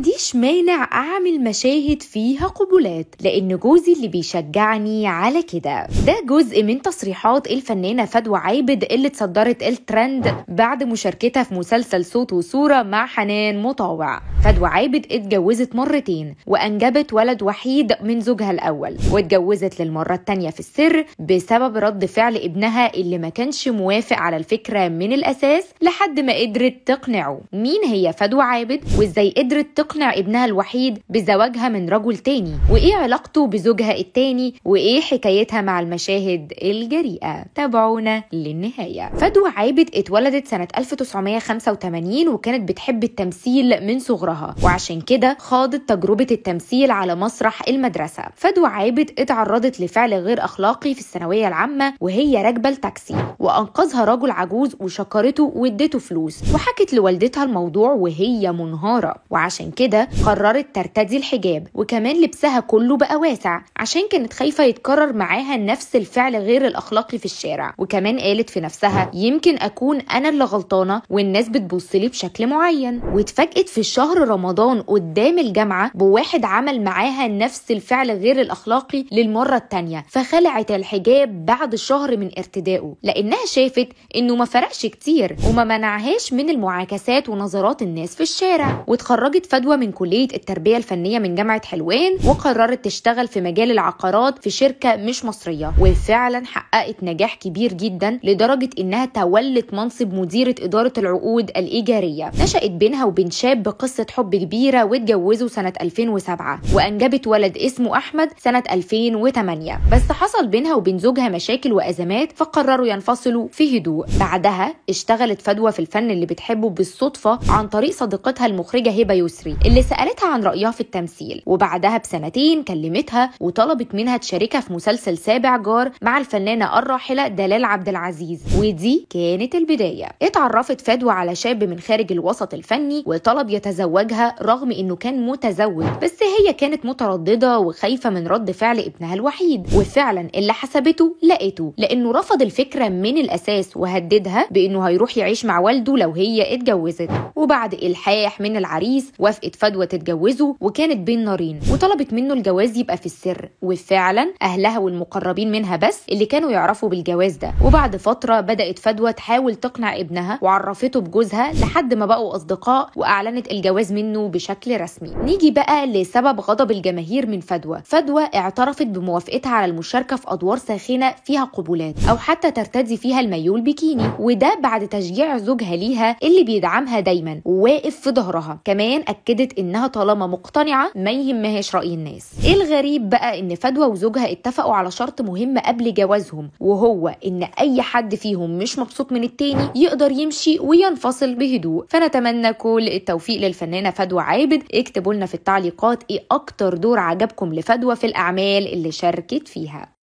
عنديش مانع أعمل مشاهد فيها قبولات لأن جوزي اللي بيشجعني على كده. ده جزء من تصريحات الفنانة فدوى عابد اللي اتصدرت الترند بعد مشاركتها في مسلسل صوت وصورة مع حنان مطاوع. فدوى عابد اتجوزت مرتين وأنجبت ولد وحيد من زوجها الأول واتجوزت للمرة الثانية في السر بسبب رد فعل ابنها اللي ما كانش موافق على الفكرة من الأساس لحد ما قدرت تقنعه. مين هي فدوى عابد؟ وإزاي قدرت تقنع ابنها الوحيد بزواجها من رجل تاني؟ وإيه علاقته بزوجها التاني؟ وإيه حكايتها مع المشاهد الجريئة؟ تابعونا للنهاية. فدوى عابد اتولدت سنة 1985 وكانت بتحب التمثيل من صغرها وعشان كده خاضت تجربة التمثيل على مسرح المدرسة. فدوى عابد اتعرضت لفعل غير أخلاقي في الثانوية العامة وهي راكبة التاكسي وأنقذها رجل عجوز وشكرته وادته فلوس وحكت لوالدتها الموضوع وهي منهارة. وعشان كده قررت ترتدي الحجاب وكمان لبسها كله بقى واسع عشان كانت خايفة يتكرر معاها نفس الفعل غير الأخلاقي في الشارع. وكمان قالت في نفسها يمكن أكون أنا اللي غلطانة والناس بتبص لي بشكل معين. واتفاجئت في شهر رمضان قدام الجامعة بواحد عمل معاها نفس الفعل غير الأخلاقي للمرة التانية فخلعت الحجاب بعد شهر من ارتدائه لأنها شافت إنه ما فرقش كتير وما منعهاش من المعاكسات ونظرات الناس في الشارع. واتخرجت فدوى من كلية التربية الفنية من جامعة حلوان وقررت تشتغل في مجال العقارات في شركة مش مصرية وفعلا حققت نجاح كبير جدا لدرجة إنها تولت منصب مديرة إدارة العقود الإيجارية. نشأت بينها وبين شاب قصه حب كبيرة واتجوزوا سنة 2007 وأنجبت ولد اسمه أحمد سنة 2008 بس حصل بينها وبين زوجها مشاكل وأزمات فقرروا ينفصلوا في هدوء. بعدها اشتغلت فدوى في الفن اللي بتحبه بالصدفة عن طريق صديقتها المخرجة هبة يسري. اللي سألتها عن رأيها في التمثيل وبعدها بسنتين كلمتها وطلبت منها تشاركها في مسلسل سابع جار مع الفنانة الراحلة دلال عبد العزيز ودي كانت البداية. اتعرفت فدوى على شاب من خارج الوسط الفني وطلب يتزوجها رغم إنه كان متزوج بس هي كانت مترددة وخايفة من رد فعل ابنها الوحيد وفعلا اللي حسبته لقيته لأنه رفض الفكرة من الأساس وهددها بإنه هيروح يعيش مع والده لو هي اتجوزت. وبعد إلحاح من العريس وافقت فدوى تتجوزه وكانت بين نارين وطلبت منه الجواز يبقى في السر. وفعلا أهلها والمقربين منها بس اللي كانوا يعرفوا بالجواز ده. وبعد فترة بدأت فدوى تحاول تقنع ابنها وعرفته بجوزها لحد ما بقوا أصدقاء وأعلنت الجواز منه بشكل رسمي. نيجي بقى لسبب غضب الجماهير من فدوى فدوى اعترفت بموافقتها على المشاركة في أدوار ساخنة فيها قبولات أو حتى ترتدي فيها المايو البيكيني وده بعد تشجيع زوجها ليها اللي بيدعمها دايما وواقف في ظهرها. كمان أكدت إنها طالما مقتنعة ما يهمهاش رأي الناس. الغريب بقى إن فدوى وزوجها اتفقوا على شرط مهم قبل جوازهم وهو إن أي حد فيهم مش مبسوط من التاني يقدر يمشي وينفصل بهدوء. فنتمنى كل التوفيق للفنانة فدوى عابد. اكتبوا لنا في التعليقات إيه أكتر دور عجبكم لفدوى في الأعمال اللي شاركت فيها.